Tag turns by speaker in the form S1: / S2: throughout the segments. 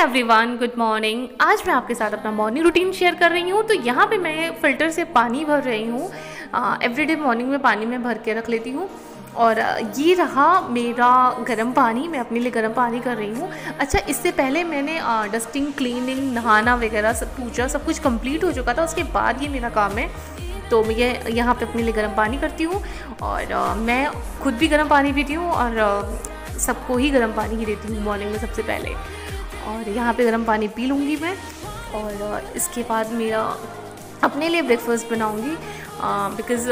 S1: Everyone good morning आज मैं आपके साथ अपना मॉर्निंग रूटीन शेयर कर रही हूँ तो यहाँ पे मैं फ़िल्टर से पानी भर रही हूँ। एवरीडे मॉर्निंग में पानी में भर के रख लेती हूँ। और ये रहा मेरा गर्म पानी, मैं अपने लिए गर्म पानी कर रही हूँ। अच्छा इससे पहले मैंने डस्टिंग क्लीनिंग नहाना वगैरह सब पूजा, सब कुछ कंप्लीट हो चुका था, उसके बाद ये मेरा काम है। तो मैं ये, यहाँ पे अपने लिए गर्म पानी करती हूँ। और मैं खुद भी गर्म पानी पीती हूँ और सबको ही गर्म पानी ही देती हूँ मॉर्निंग में सबसे पहले। और यहाँ पे गर्म पानी पी लूँगी मैं और इसके बाद मेरा अपने लिए ब्रेकफास्ट बनाऊँगी बिकॉज़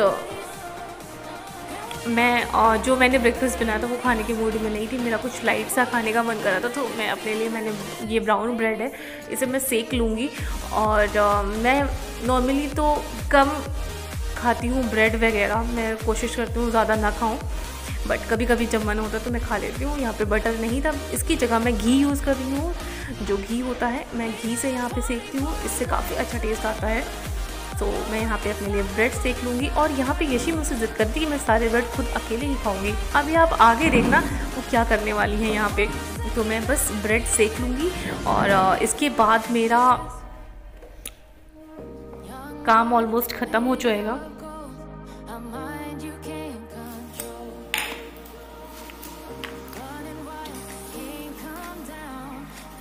S1: मैं जो मैंने ब्रेकफास्ट बनाया था वो खाने के मूड में नहीं थी, मेरा कुछ लाइट सा खाने का मन कर रहा था तो मैं अपने लिए मैंने ये ब्राउन ब्रेड है, इसे मैं सेक लूँगी और मैं नॉर्मली तो कम खाती हूँ ब्रेड वगैरह, मैं कोशिश करती हूँ ज़्यादा ना खाऊँ। बट कभी कभी जब मन होता है तो मैं खा लेती हूँ। यहाँ पे बटर नहीं था। इसकी जगह मैं घी यूज़ कर रही हूँ। जो घी होता है, मैं घी से यहाँ पे सेकती हूँ। इससे काफ़ी अच्छा टेस्ट आता है। तो मैं यहाँ पे अपने लिए ब्रेड सेक लूँगी और यहाँ पे यशी मुझसे ज़िद करती कि मैं सारे ब्रेड खुद अकेले ही खाऊँगी। अभी आप आगे देखना वो क्या करने वाली हैं यहाँ पे। तो मैं बस ब्रेड सेक लूँगी और इसके बाद मेरा काम ऑलमोस्ट ख़त्म हो जाएगा।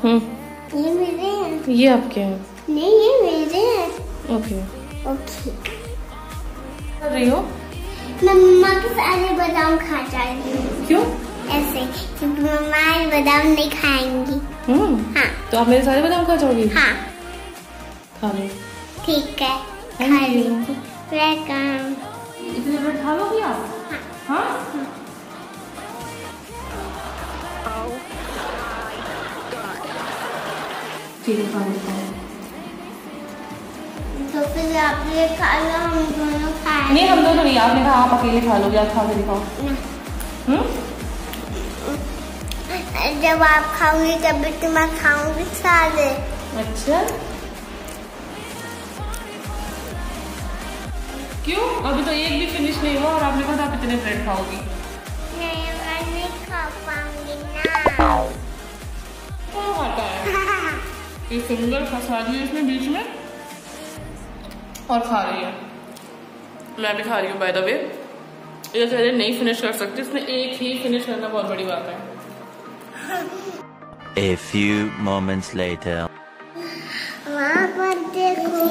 S2: ये मेरे हैं।
S1: ये आपके हैं।
S2: नहीं ये मेरे हैं।
S1: ओके।
S2: ओके।
S1: कर रही हो?
S2: मैं मम्मा के सारे बादाम खा जाएँगी।
S1: क्यों?
S2: ऐसे क्योंकि मम्मा बादाम नहीं खाएँगी।
S1: हम्म।
S2: हाँ।
S1: तो आप मेरे सारे बादाम खा जाओगी?
S2: हाँ।
S1: खा लो।
S2: ठीक है। खा वेलकम
S1: इतने ब्रेड खा लोगी आप? ठीक है खा लेता हूँ।
S2: तो फिर आप ये खा लो हम दोनों खाए
S1: नहीं हम दोनों नहीं आपने कहा आप अकेले खा लोगे आप खा के दिखाओ हम्म?
S2: जब आप खाओगे तभी तो मैं खाऊँगी सारे।
S1: अच्छा। क्यों? अभी तो एक भी फिनिश नहीं हुआ और आपने कहा आप इतने ब्रेड खाओगी।
S2: नहीं मैं नहीं खा पाऊँगी ना।
S1: फिंगर फंसा दी इसमें बीच में। और खा रही है। मैं भी खा रही हूँ बाय द वे ये चेहरे नहीं फिनिश कर सकती इसमें एक ही फिनिश करना बहुत बड़ी बात है।
S3: A few moments later.
S2: वहाँ पर देखो।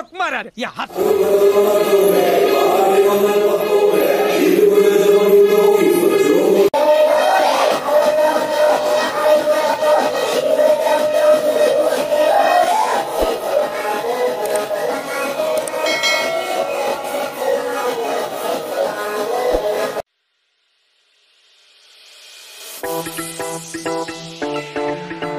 S4: Yok marar. Ya hat. Thank